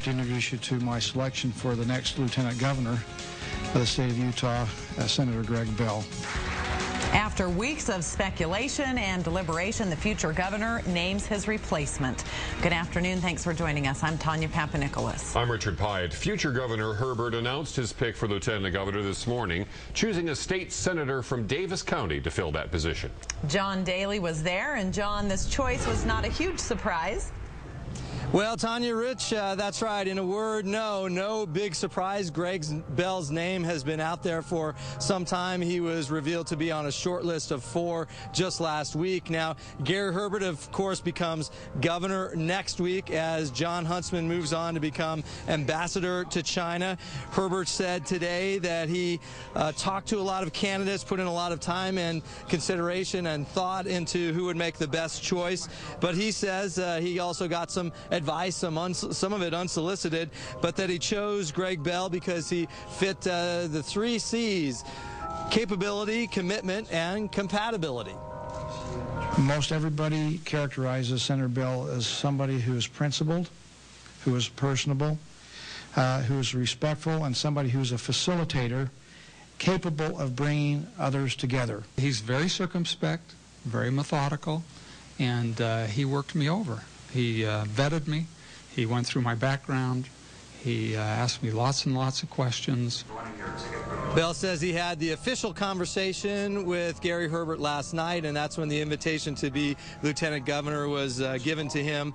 like to introduce you to my selection for the next Lieutenant Governor of the state of Utah, uh, Senator Greg Bell. After weeks of speculation and deliberation, the future governor names his replacement. Good afternoon. Thanks for joining us. I'm Tanya Papanikolas. I'm Richard Piatt. Future Governor Herbert announced his pick for Lieutenant Governor this morning, choosing a state senator from Davis County to fill that position. John Daley was there, and John, this choice was not a huge surprise. Well, Tanya Rich, uh, that's right. In a word, no, no big surprise. Greg Bell's name has been out there for some time. He was revealed to be on a short list of four just last week. Now, Gary Herbert, of course, becomes governor next week as Jon Huntsman moves on to become ambassador to China. Herbert said today that he uh, talked to a lot of candidates, put in a lot of time and consideration and thought into who would make the best choice. But he says uh, he also got some advice, some, some of it unsolicited, but that he chose Greg Bell because he fit uh, the three C's capability, commitment, and compatibility. Most everybody characterizes Senator Bell as somebody who is principled, who is personable, uh, who is respectful, and somebody who is a facilitator capable of bringing others together. He's very circumspect, very methodical, and uh, he worked me over. He uh, vetted me. He went through my background. He uh, asked me lots and lots of questions. Bell says he had the official conversation with Gary Herbert last night, and that's when the invitation to be lieutenant governor was uh, given to him.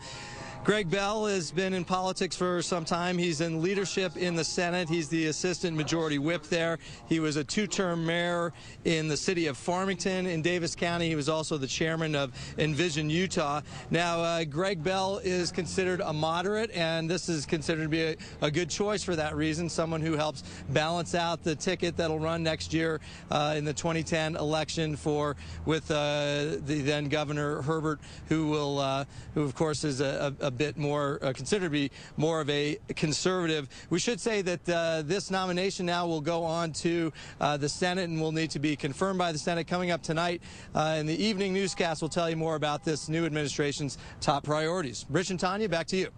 Greg Bell has been in politics for some time. He's in leadership in the Senate. He's the assistant majority whip there. He was a two-term mayor in the city of Farmington in Davis County. He was also the chairman of Envision Utah. Now, uh, Greg Bell is considered a moderate, and this is considered to be a, a, good choice for that reason. Someone who helps balance out the ticket that'll run next year uh, in the 2010 election for with uh, the then Governor Herbert, who will, uh, who of course is a, a bit more, uh, be more of a conservative. We should say that uh, this nomination now will go on to uh, the Senate and will need to be confirmed by the Senate coming up tonight. Uh, in the evening newscast, we'll tell you more about this new administration's top priorities. Rich and Tanya, back to you.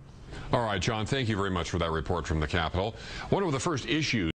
All right, John, thank you very much for that report from the Capitol. One of the first issues